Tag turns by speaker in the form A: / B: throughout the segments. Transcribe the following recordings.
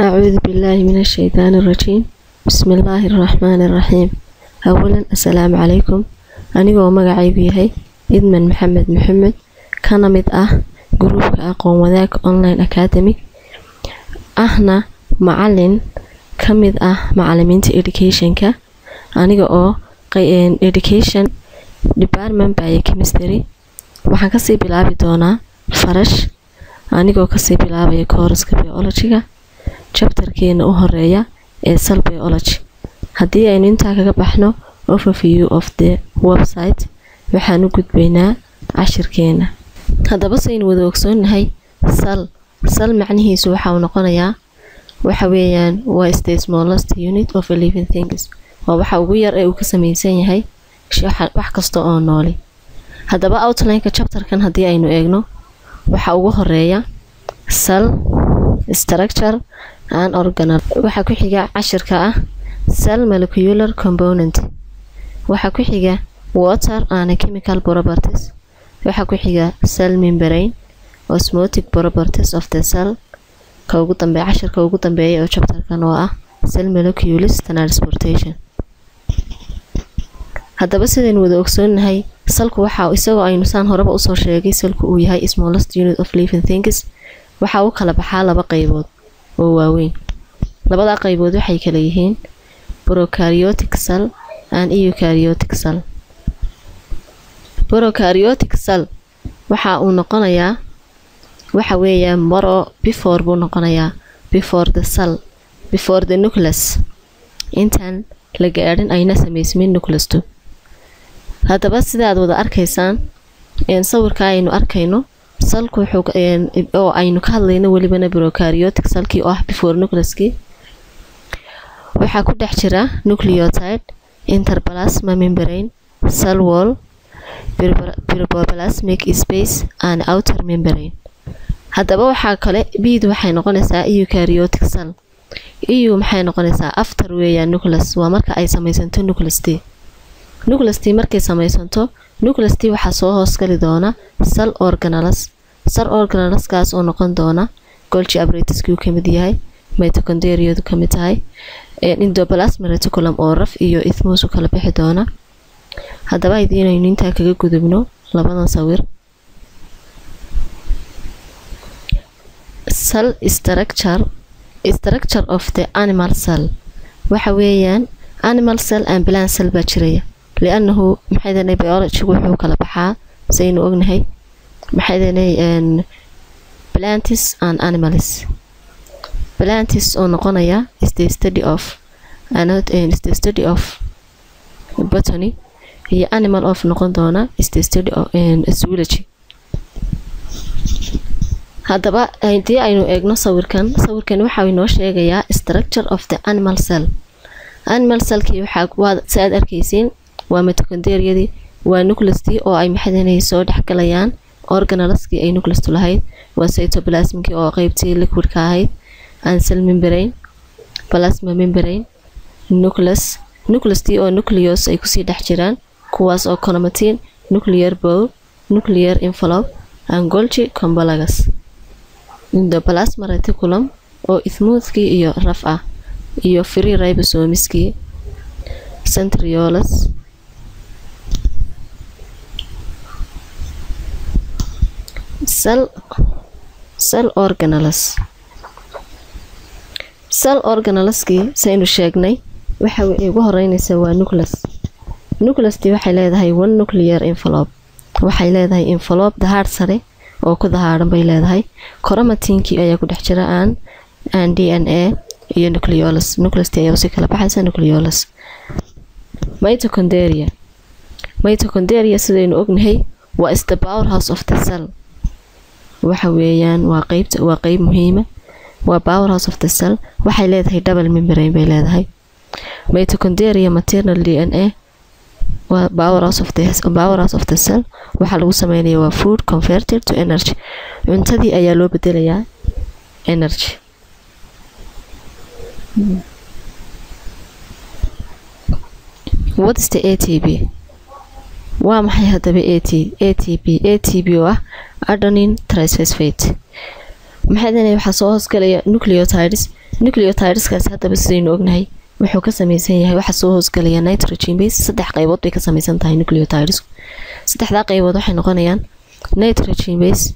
A: أعوذ بالله من الشيطان الرجيم بسم الله الرحمن الرحيم أولا السلام عليكم anigoo magacaygu yahay idman maxamed maxamed kana mid ah gruubka aqoon wadaag online academy ahna macalin ka mid ah macalimiinta educationka aniga oo education department biochemistry waxaan kasii bilaabi doonaa farash anigoo kasii bilaabaya kooraska biologyga jabtarkeena u horreeya ee sal biology haddii aynu intaa kaga baxno overview of the website waxaan u gudbaynaa cashirkeena. Haddaba saynu wada ogsoonnahay sal sal macnihiisu waxa uu noqonayaa waxa weeyaan waa smallest unit of living things. Waa waxa ugu yar ee uu ka samaysan yahay wax kasta oo nooli haddaba outlineka chapterkan haddii aynu eegno waxa ugu horreeya sal structure and organal. Waxaa ku xiga cashirka ah cell molecular component. Waxaa ku xiga water and chemical properties. Waxaa ku xiga cell membrane osmotic properties of the cell. Ka ugu dambeeya cashirka ugu dambeeya oo chapterkan oo ah cell molecules transportation. Haddaba sidaynu wada ogsoonnahay salku waxa isagoo aynu saan horeba u soo sheegay salku uu yahay smallest unit of living things. Waxaa u kala baxaa laba qaybood oo waaweyn. Labadaa qaybood waxay kala yihiin prokaryotic cell and eukaryotic cell. Prokaryotic cell waxa uu noqonayaa waxa weeyaa maro before buu noqonayaa before the cell before the nucleus. Intaan la gaadhin ayna samaysmin nucleastu haddaba sidaad wada arkaysaan sawirka aynu arkayno salku oo aynu ka hadlayno welibana prokaryotic salkii oo ah before nucleaskii waxaa ku dhex jira nucleotide interplasma membrane cell wall piroplasmic space and outer membrane. Haddaba waxaa kale biid waxay noqonaysaa eukaryotic cell. Eu maxay noqonaysaa after weeyaan nucleus waa marka ay samaysanto nucleustii nucleustii markay samaysanto nucleustii waxaa soo hoosgali doona cell organalas cell organalaskaas oo noqon doona. Golgi abratiskii uu ka mid yahay. Mitoconderiyadu ka mid tahay. Indoplasma reticulum oo raf iyo ithmus u kala bixi doona. Haddaba inaynu intaa kaga gudubno labadan sawir. Cell structure structure of the animal cell. Waxa weeyaan animal cell and cell baa jiraya. Lianahu maxaydanay biologigu wuxuu kala baxaa? Saynu ognahay maxaydanay plantis and animals. Plantis oo noqonaya is the study of the study of botany. Iyo animal of noqon doona is the study of zoology. Haddaba haddii aynu eegno sawirkan sawirkan waxa inoo sheegayaa structure of the animal cell. Animal cellkii waxaa si aad arkaysiin waa mitoconderiyadii waa nucleustii oo ay maxadanay soo dhexgalayaan organalaskii ay nucleustu lahayd waa cytoplasmkii oo qeybtii liquidka ahayd ansel membrane plasma membrane nucleus. Nucleustii oo nucleus ay ku sii dhex jiraan kuwaas oo conomatin nuclear bowl nuclear envelope and golgi combalagas indoplasma reticulum oo ithmuudkii iyo raf ah iyo free ribosomiskii centrioles cell cell organales cell organalaskii saynu sheegnay waxa ugu horeynaysa waa nucleus. Nucleustii waxay leedahay one nuclear envelope. Waxay leedahay envelope dahaadh sare oo ku dahaadhan bay leedahay. Coromatinkii ayaa ku dhex jira aan aan d n a iyo nucleolus. Nucleustii ayaa si kala baxaysa nucleolus. Mitoconderia mitoconderia sidaynu ognahay waa is the power house of the cell waxa weeyaan waa qeybta waa qeyb muhiima waa power house of the cell waxay leedahay double membrane bay leedahay mitoconderia maternal d n a waa power house of the power house of the cell waxaa lagu sameynaya waa food converted to energy cuntadii ayaa loo bedelayaa energy what is the atb waa maxay haddaba at atb atb oo ah adonin triphosphate. Maxaydana waxaa soo hoosgalaya ognahay wuxuu ka samaysan yahay waxaa soo hoosgalaya nitrogen base. Saddex qaybood bay ka samaysan tahay nucleotidesku saddexdaa qaybood waxay noqonayaan nitrogen base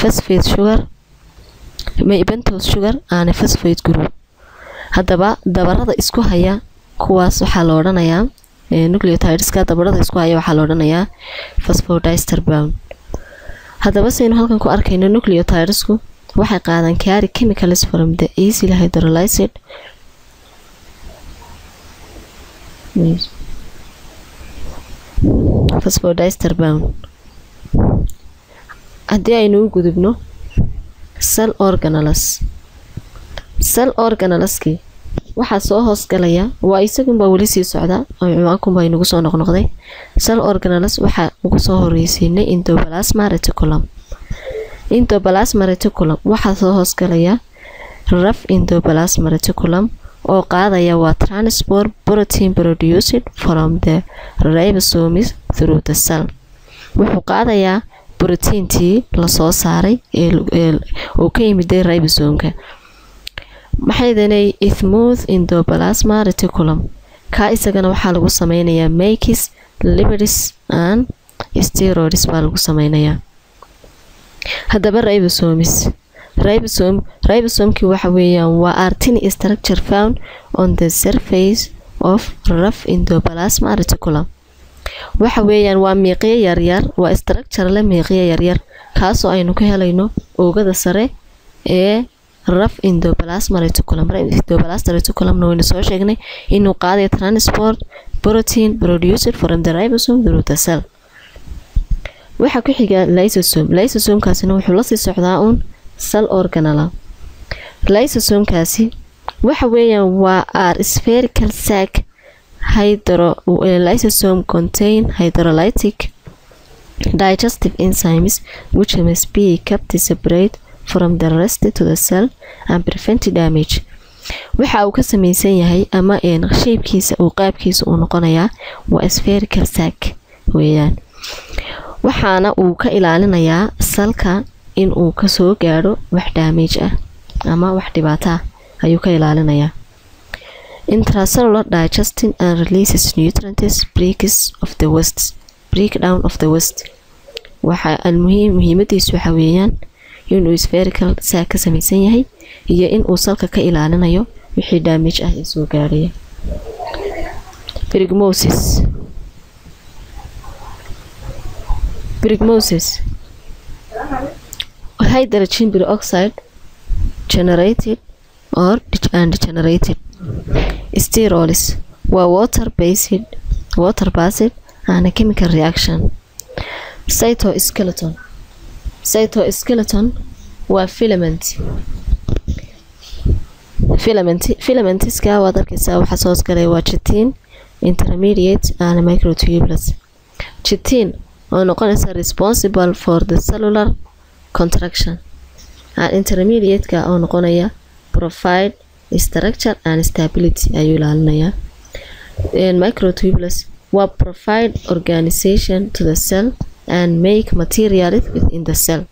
A: phosphate sugar bentose sugar aana phosphate group. Haddaba dabarada isku haya kuwaas waxaa la odhanayaa nucleotideska dabarada isku haya waxaa la odhanayaa phosphodiester bound haddaba saynu halkan ku arkayno nucleotidesku waxay qaadaan carry chemicals from the easily hydrolyzed phosphodiester bound haddii aynu u gudubno cell organals cell organalskii waxaa soo hoosgalaya waa isagunbaa weli sii socda oo ciwaankunbaa inagu soo noqnoqday. Cell organals waxaa ugu soo horeysiinay indoplasma reticulum indoplasma reticulum waxaa soo hoosgalaya raf indoplasma reticulum oo qaadaya waa transport protein produced from the ribosomes through the cell. Wuxuu qaadayaa brotiintii la soo saaray oo ka yimiday ribosomka maxaydanay ithmooth indoplasma reticulum. Kaa isagana waxaa lagu sameynayaa makis liberis and steroids baa lagu sameynayaa haddaba ribosomes ribosome ribosomkii waxa weeyaan waa artin structure found on the surface of rough indoplasma reticulum. Waxa weeyaan waa miiqyo yaryar waa structure la miiqyo yaryar kaasoo aynu ka helayno oogada sare ee raf indoplasma reticulum indoplasma reticulumna waynu soo sheegnay inuu qaadayo transport protein produced from the ribosome through the cell waxaa ku xiga lysosome lysosomkaasina wuxuu la sii socdaa uun cell organala lysosomkaasi waxa weeyaan waa r spherical sac hydro lysosome contain hydrolytic digestive enzymes which must be kept separate from the rest to the cell and prevent damage. Waxa uu ka samaysan yahay ama sheybkiisa uu qaabkiisa uu noqonayaa waa spherical sac weeyaan. Waxaana uu ka ilaalinayaa salka in uu ka soo gaadho wax damage ah ama wax dhibaato ah ayuu ka ilaalinayaa. Intracellular digesting and releases nutrients breaks of the west breakdown of the west waxa almuhiim muhiimadiisu waxa weeyaan inuu spherical saa ka samaysan yahay iyo in uu salka ka ilaalinayo wixii damage ah ee soo gaadhaya brigmosis brigmosis hydrogen peroxide generated or undegenerated. Sterols waa water based water based and chemical reaction. Cytoskeleton cytoskeleton waa filament. Filament filamentiska waad arkeysaa waxaa soo hosgalaya waa jitiin intermediate and microtubules jitiin oo noqonaysa responsible for the cellular contraction and intermediate-ka oo noqonaya provide structure and stability ayuu ilaalinayaa microtubules waa provide organization to the cell and make material within the cell